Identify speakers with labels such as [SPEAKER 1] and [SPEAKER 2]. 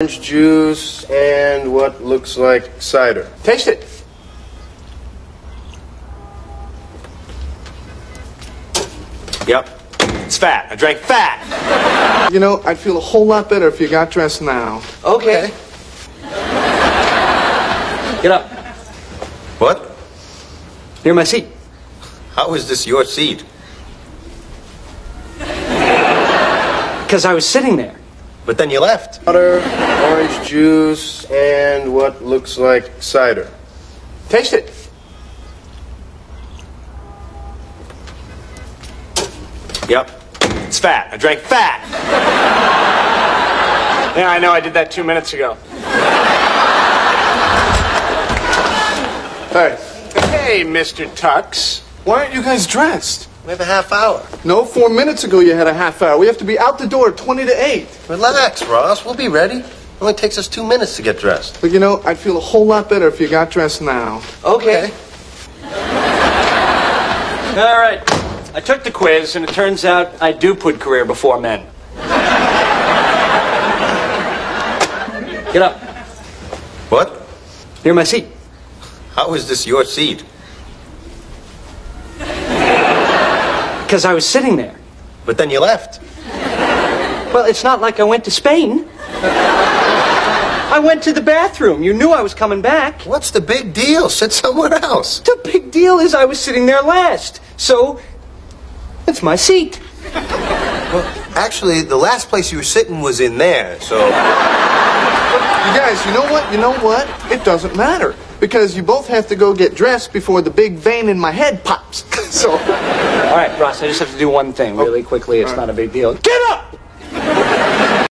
[SPEAKER 1] orange juice and what looks like cider.
[SPEAKER 2] Taste it. Yep. It's fat. I drank fat.
[SPEAKER 3] You know, I'd feel a whole lot better if you got dressed now.
[SPEAKER 2] Okay. Get up.
[SPEAKER 4] What?
[SPEAKER 2] Near my seat.
[SPEAKER 4] How is this your seat?
[SPEAKER 2] Because I was sitting there.
[SPEAKER 4] But then you left.
[SPEAKER 1] Water, orange juice, and what looks like cider.
[SPEAKER 2] Taste it. Yep. It's fat. I drank fat. yeah, I know. I did that two minutes ago.
[SPEAKER 3] Hey,
[SPEAKER 2] Hey, Mr. Tux.
[SPEAKER 3] why aren't you guys dressed?
[SPEAKER 4] We have a half hour.
[SPEAKER 3] No, four minutes ago you had a half hour. We have to be out the door at 20 to 8.
[SPEAKER 4] Relax, Ross. We'll be ready. It only takes us two minutes to get dressed.
[SPEAKER 3] But you know, I'd feel a whole lot better if you got dressed now.
[SPEAKER 2] Okay. All right. I took the quiz, and it turns out I do put career before men. Get up.
[SPEAKER 4] What?
[SPEAKER 2] Near my seat.
[SPEAKER 4] How is this your seat?
[SPEAKER 2] Because I was sitting there.
[SPEAKER 4] But then you left.
[SPEAKER 2] Well, it's not like I went to Spain. I went to the bathroom. You knew I was coming back.
[SPEAKER 4] What's the big deal? Sit somewhere else.
[SPEAKER 2] The big deal is I was sitting there last. So, it's my seat.
[SPEAKER 4] Well, actually, the last place you were sitting was in there, so.
[SPEAKER 3] You guys, you know what? You know what? It doesn't matter. Because you both have to go get dressed before the big vein in my head pops. so,
[SPEAKER 2] All right, Ross, I just have to do one thing really oh. quickly. It's not a big deal. Get